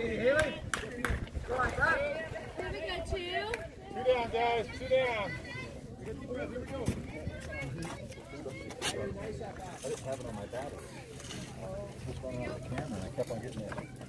Here two. Down, guys, two down. I didn't have it on my battery. It was running out of the camera and I kept on getting it.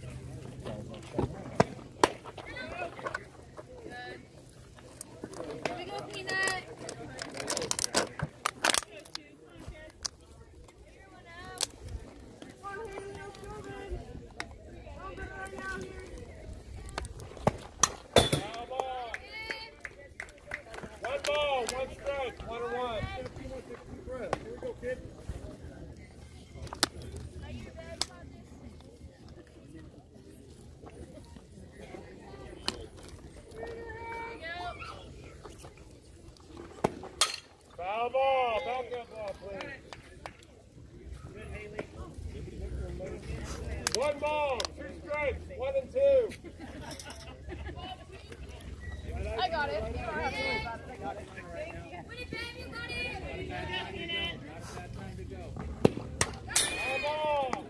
Ball, back that ball, please. One ball, two strikes, one and two. I got it. You don't have to worry about it. I got it. Win it, babe. You got it. Foul ball.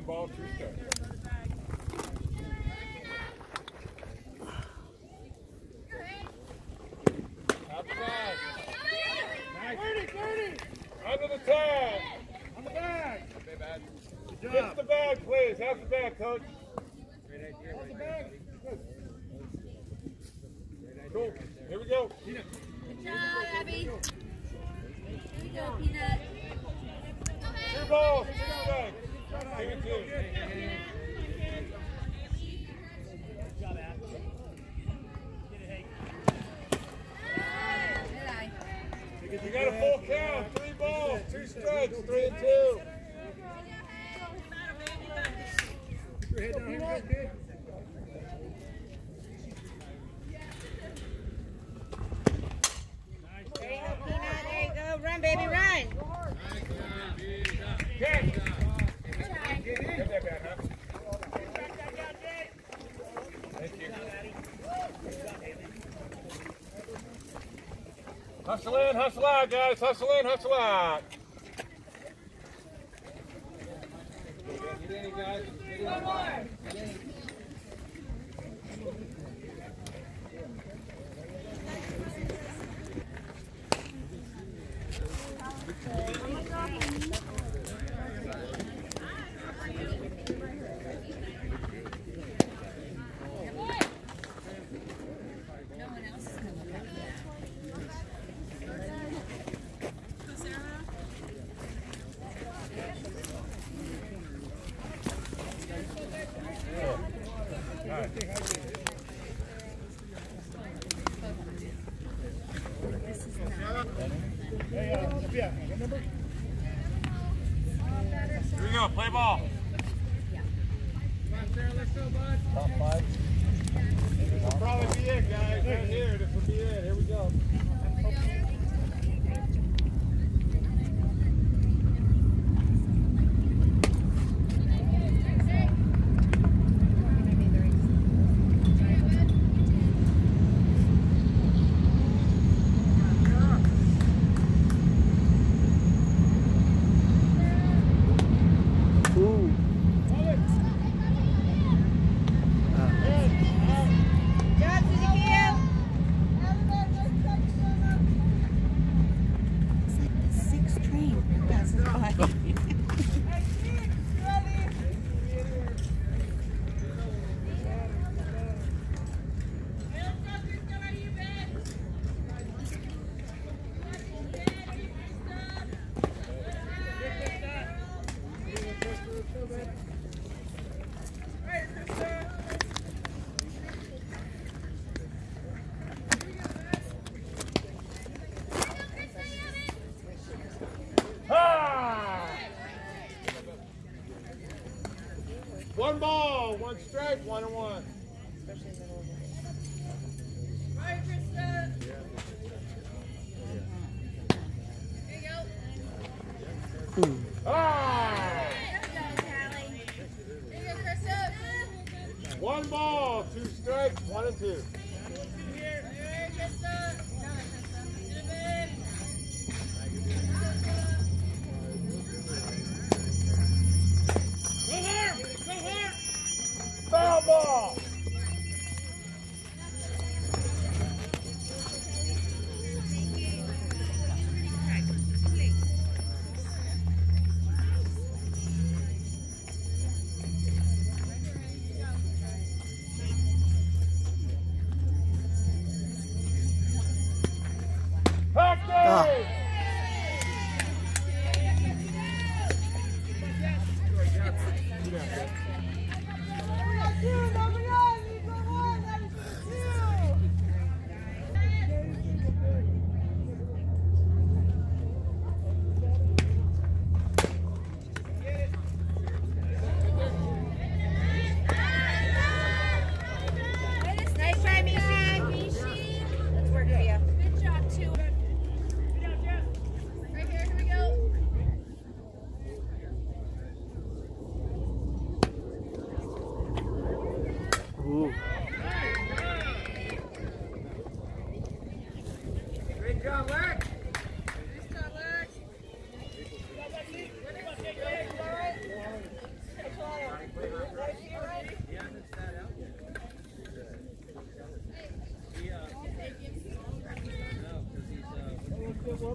One ball, two strikes. The tag. Coach. Have the bag. Cool. Here we go. Good job, Abby. Here we go, Peanut. Two balls, two strikes. Two and two. Good eye. You got a full count. Three balls, strikes, three and two. There you go, Peanut. There you go. Run, baby, run. Get you. Hustle in, hustle out, guys. Hustle in, hustle out. In, guys. Get in. Here we go. Play ball. Top five. That'll probably be it, guys. Right here. This will be it. Here we go. Ooh. Job, Suzy Q. It's like the sixth train that passes by. Ah! One ball, one strike, one and one. Right, Krista. You go. Ah! There we go, Callie. Here you go, Krista. One ball, two strikes, one and two.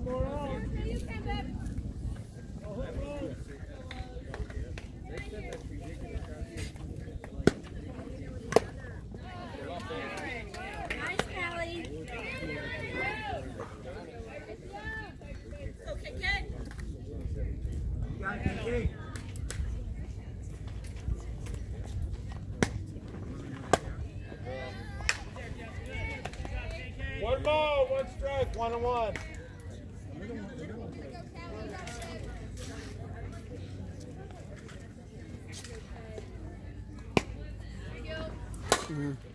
Okay, good. You KK. One ball, one strike, one and one. Nice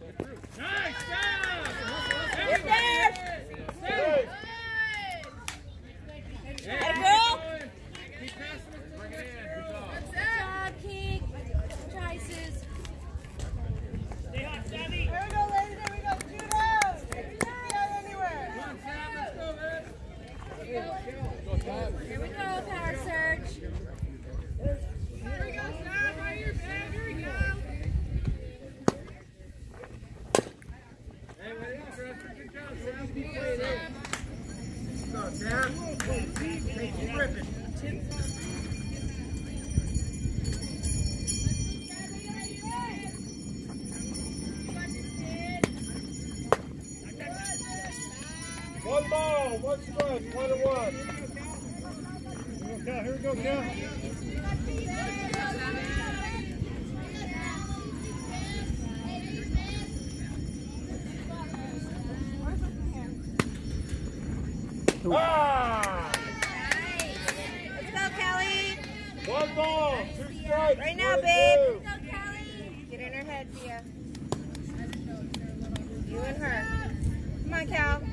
One ball, one strike, one and one. Here we go, Here we go, Cal. Ah! Let's go, Kelly. One ball, two strikes. Right now, one and babe. Go, Callie. Get in her head, Tia. You and her. Come on, Cal.